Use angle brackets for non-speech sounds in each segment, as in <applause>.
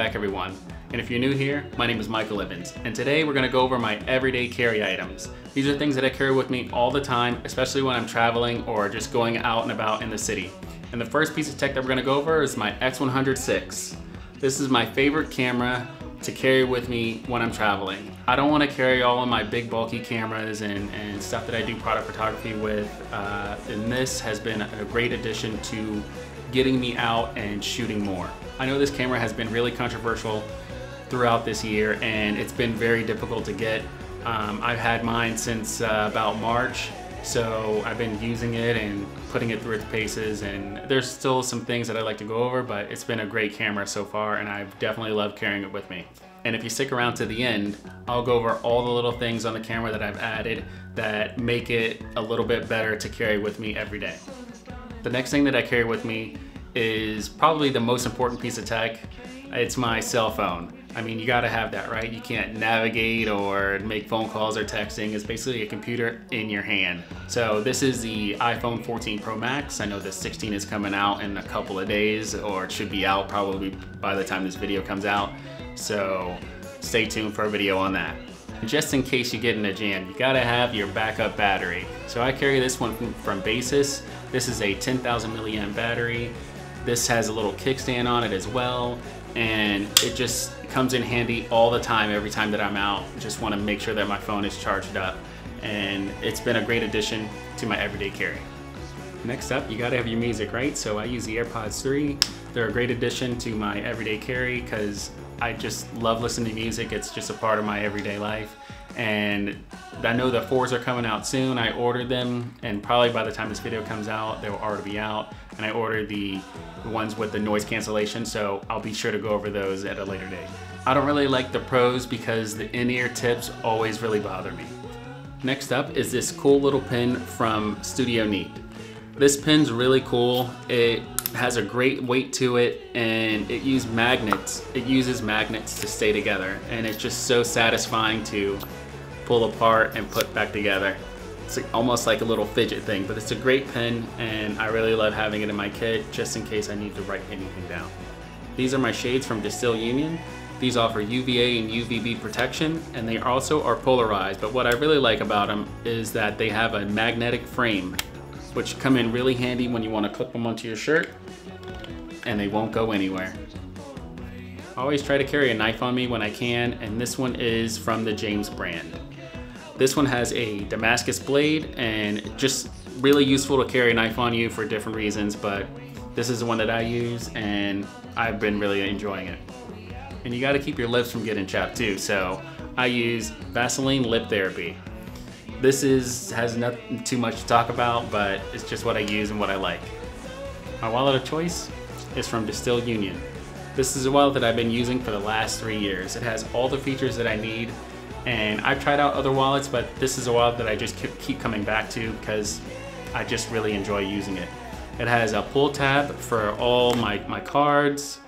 Back everyone. And if you're new here, my name is Michael Evins, and today we're gonna go over my everyday carry items. These are things that I carry with me all the time, especially when I'm traveling or just going out and about in the city. And the first piece of tech that we're gonna go over is my X100VI. This is my favorite camera to carry with me when I'm traveling. I don't wanna carry all of my big bulky cameras and, and stuff that I do product photography with, uh, and this has been a great addition to getting me out and shooting more. I know this camera has been really controversial throughout this year and it's been very difficult to get. Um, I've had mine since uh, about March so I've been using it and putting it through its paces and there's still some things that I'd like to go over but it's been a great camera so far and I've definitely loved carrying it with me. And if you stick around to the end, I'll go over all the little things on the camera that I've added that make it a little bit better to carry with me every day. The next thing that I carry with me is probably the most important piece of tech. It's my cell phone. I mean, you gotta have that, right? You can't navigate or make phone calls or texting. It's basically a computer in your hand. So this is the iPhone 14 Pro Max. I know the 16 is coming out in a couple of days, or it should be out probably by the time this video comes out. So stay tuned for a video on that. Just in case you get in a jam, you gotta have your backup battery. So I carry this one from, Baseus. This is a 10,000 milliamp battery. This has a little kickstand on it as well and it just comes in handy all the time every time that I'm out. Just want to make sure that my phone is charged up and it's been a great addition to my everyday carry. Next up, you gotta have your music, right? So I use the AirPods 3. They're a great addition to my everyday carry because I just love listening to music. It's just a part of my everyday life. And I know the fours are coming out soon. I ordered them and probably by the time this video comes out, they'll already be out. And I ordered the ones with the noise cancellation, so I'll be sure to go over those at a later date. I don't really like the pros because the in-ear tips always really bother me. Next up is this cool little pin from Studio Neat. This pin's really cool. It has a great weight to it and it uses magnets. It uses magnets to stay together and it's just so satisfying to pull apart and put back together. It's almost like a little fidget thing, but it's a great pen and I really love having it in my kit just in case I need to write anything down. These are my shades from Distill Union. These offer UVA and UVB protection and they also are polarized, but what I really like about them is that they have a magnetic frame which come in really handy when you want to clip them onto your shirt and they won't go anywhere. I always try to carry a knife on me when I can and this one is from the James brand. This one has a Damascus blade and just really useful to carry a knife on you for different reasons, but this is the one that I use and I've been really enjoying it. And you gotta keep your lips from getting chapped too, so I use Vaseline Lip Therapy. This is has not too much to talk about, but it's just what I use and what I like. My wallet of choice is from Distill Union. This is a wallet that I've been using for the last three years. It has all the features that I need and I've tried out other wallets, but this is a wallet that I just keep coming back to because I just really enjoy using it. It has a pull tab for all my, my cards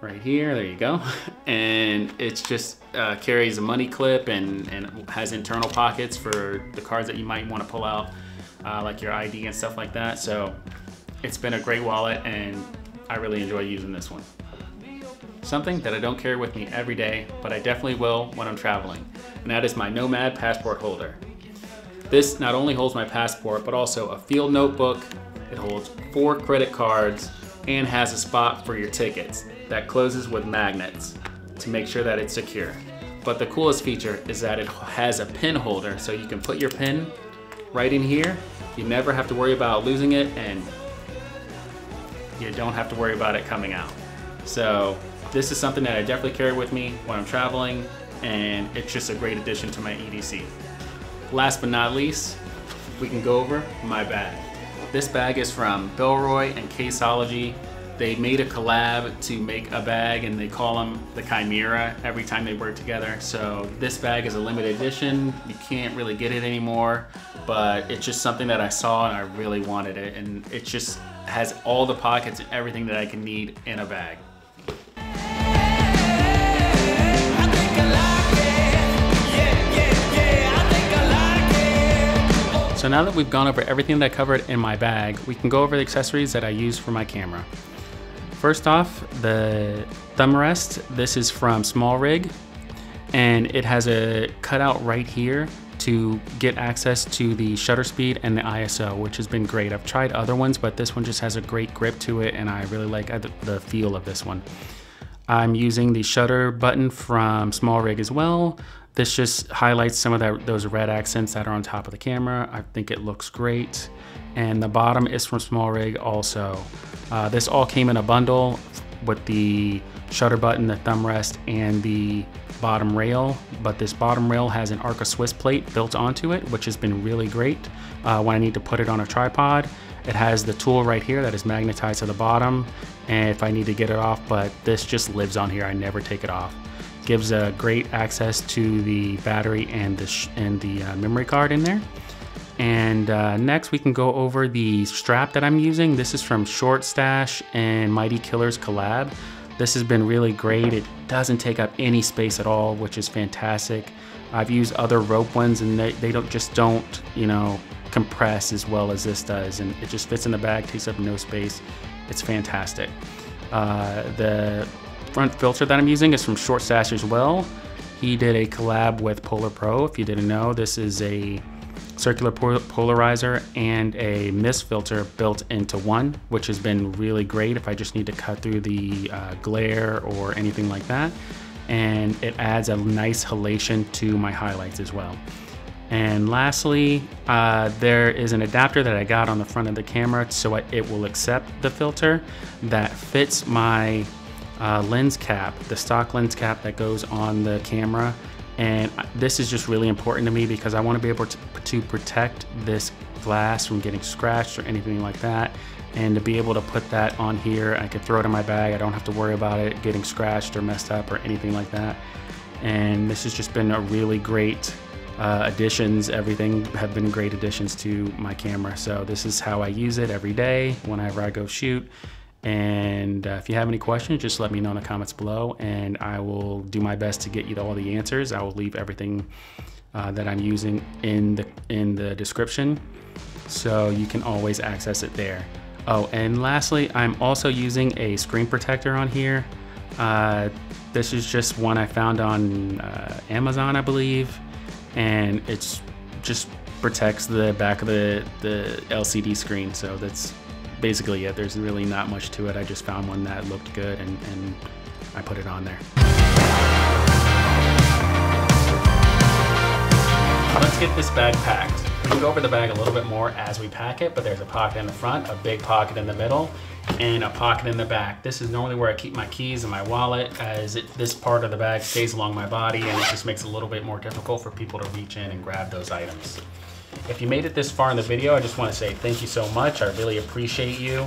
right here, there you go. <laughs> And it's just uh, carries a money clip and, and has internal pockets for the cards that you might want to pull out, uh, like your ID and stuff like that. So it's been a great wallet and I really enjoy using this one. Something that I don't carry with me every day, but I definitely will when I'm traveling, and that is my Nomad passport holder. This not only holds my passport, but also a field notebook, it holds four credit cards, and has a spot for your tickets that closes with magnets to make sure that it's secure. But the coolest feature is that it has a pin holder, so you can put your pin right in here. You never have to worry about losing it, and you don't have to worry about it coming out. So this is something that I definitely carry with me when I'm traveling and it's just a great addition to my EDC. Last but not least, we can go over my bag. This bag is from Bellroy and Carryology. They made a collab to make a bag and they call them the Chimera every time they work together. So this bag is a limited edition. You can't really get it anymore, but it's just something that I saw and I really wanted it. And it just has all the pockets and everything that I can need in a bag. So now that we've gone over everything that I covered in my bag, we can go over the accessories that I use for my camera. First off, the thumb rest, this is from Small Rig, and it has a cutout right here to get access to the shutter speed and the ISO, which has been great. I've tried other ones, but this one just has a great grip to it, and I really like uh, the feel of this one. I'm using the shutter button from Small Rig as well. This just highlights some of that, those red accents that are on top of the camera. I think it looks great. And the bottom is from Small Rig also. Uh, this all came in a bundle with the shutter button, the thumb rest, and the bottom rail, but this bottom rail has an Arca Swiss plate built onto it, which has been really great uh, when I need to put it on a tripod. It has the tool right here that is magnetized to the bottom, and if I need to get it off, but this just lives on here, I never take it off. Gives a great access to the battery and the, and the uh, memory card in there. And uh, next we can go over the strap that I'm using. This is from Shortstache and Mighty Killers collab. This has been really great. It doesn't take up any space at all, which is fantastic. I've used other rope ones and they, they don't just don't, you know, compress as well as this does. And it just fits in the bag, takes up no space. It's fantastic. Uh, the front filter that I'm using is from Shortstache as well. He did a collab with Polar Pro. If you didn't know, this is a circular polarizer and a mist filter built into one, which has been really great if I just need to cut through the uh, glare or anything like that. And it adds a nice halation to my highlights as well. And lastly, uh, there is an adapter that I got on the front of the camera so it will accept the filter that fits my uh, lens cap, the stock lens cap that goes on the camera and this is just really important to me because I want to be able to, to protect this glass from getting scratched or anything like that. And to be able to put that on here, I can throw it in my bag. I don't have to worry about it getting scratched or messed up or anything like that. And this has just been a really great uh, additions. Everything have been great additions to my camera. So this is how I use it every day whenever I go shoot. And uh, if you have any questions, just let me know in the comments below and I will do my best to get you all the answers. I will leave everything uh, that I'm using in the, in the description so you can always access it there. Oh, and lastly, I'm also using a screen protector on here. Uh, this is just one I found on uh, Amazon, I believe, and it's just protects the back of the, the LCD screen. So that's basically it. There's really not much to it. I just found one that looked good and, and I put it on there. Let's get this bag packed. We can go over the bag a little bit more as we pack it, but there's a pocket in the front, a big pocket in the middle, and a pocket in the back. This is normally where I keep my keys and my wallet as it, this part of the bag stays along my body and it just makes it a little bit more difficult for people to reach in and grab those items. If you made it this far in the video, I just want to say thank you so much. I really appreciate you.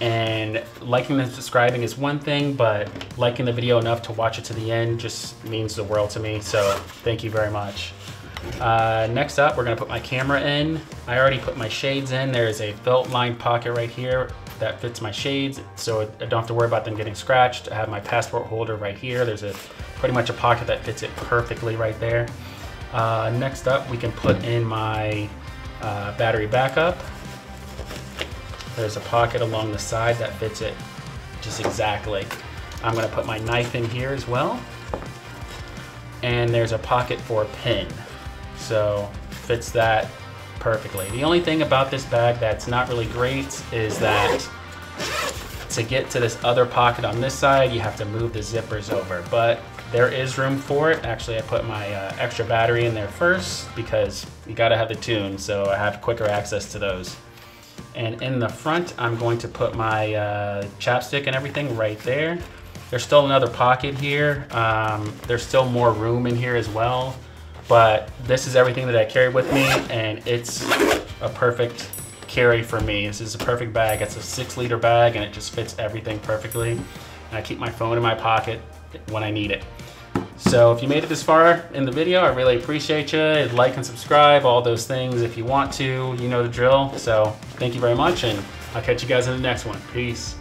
And liking and subscribing is one thing, but liking the video enough to watch it to the end just means the world to me. So thank you very much. Uh, next up, we're gonna put my camera in. I already put my shades in. There's a felt lined pocket right here that fits my shades, so I don't have to worry about them getting scratched. I have my passport holder right here. There's a pretty much a pocket that fits it perfectly right there. Uh, next up, we can put in my uh, battery backup. There's a pocket along the side that fits it just exactly. I'm gonna put my knife in here as well. And there's a pocket for a pin. So fits that perfectly. The only thing about this bag that's not really great is that to get to this other pocket on this side, you have to move the zippers over. But there is room for it. Actually, I put my uh, extra battery in there first because you gotta have the tune, so I have quicker access to those. And in the front, I'm going to put my uh, chapstick and everything right there. There's still another pocket here. Um, there's still more room in here as well. But this is everything that I carry with me and it's a perfect carry for me. This is a perfect bag. It's a six liter bag and it just fits everything perfectly. And I keep my phone in my pocket when I need it. So if you made it this far in the video, I really appreciate you. Like and subscribe, all those things if you want to, you know the drill. So thank you very much and I'll catch you guys in the next one. Peace.